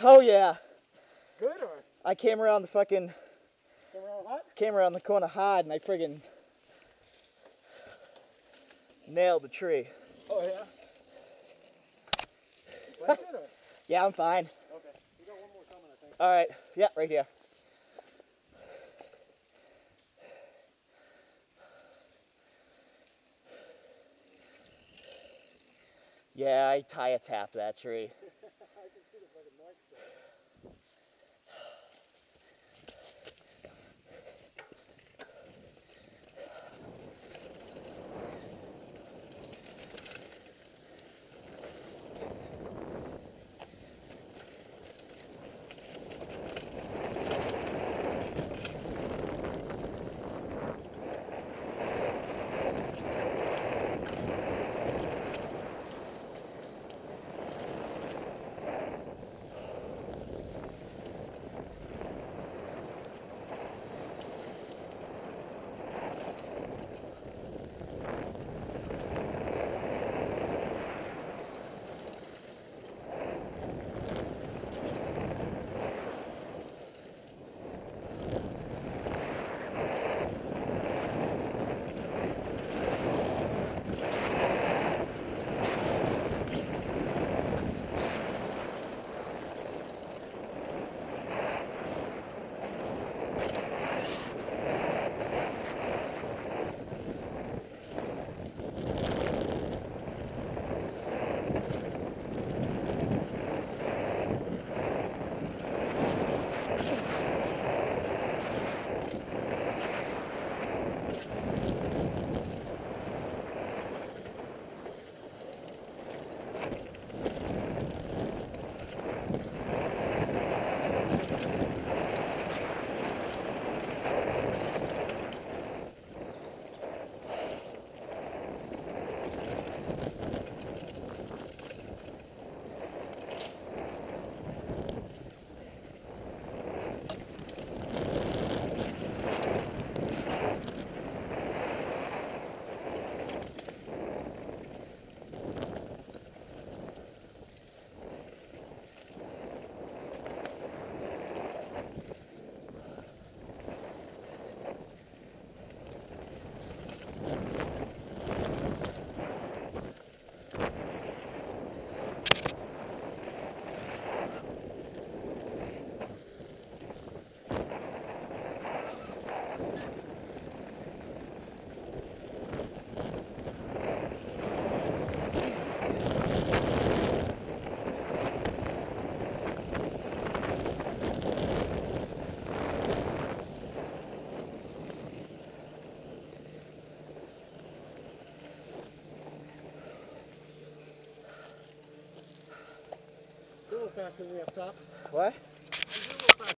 Oh yeah. Good or I came around the fucking came around hot? came around the corner hard and I friggin' nailed the tree. Oh yeah. Or? Yeah, I'm fine. Okay. You got one more coming, I think. All right. Yeah, right here. Yeah, I tie a tap that tree. ça. Ouais.